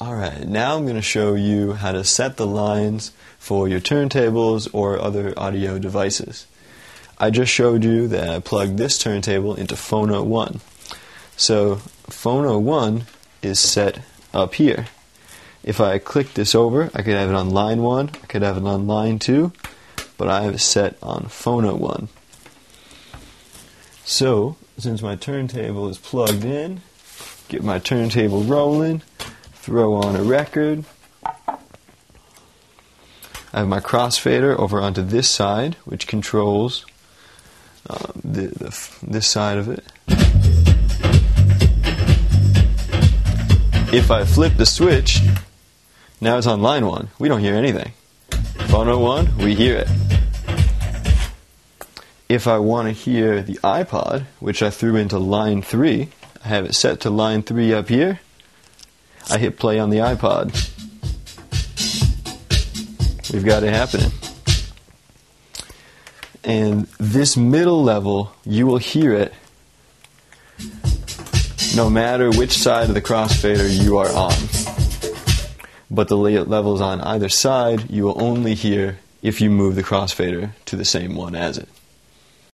Alright, now I'm going to show you how to set the lines for your turntables or other audio devices. I just showed you that I plugged this turntable into Phono 1. So Phono 1 is set up here. If I click this over, I could have it on line 1, I could have it on line 2, but I have it set on Phono 1. So, since my turntable is plugged in, get my turntable rolling, throw on a record. I have my crossfader over onto this side, which controls uh, the, the, this side of it. If I flip the switch, now it's on line one. We don't hear anything. Phono one, we hear it. If I want to hear the iPod, which I threw into line three, I have it set to line three up here. I hit play on the iPod. We've got it happening. And this middle level, you will hear it no matter which side of the crossfader you are on. But the levels on either side, you will only hear if you move the crossfader to the same one as it.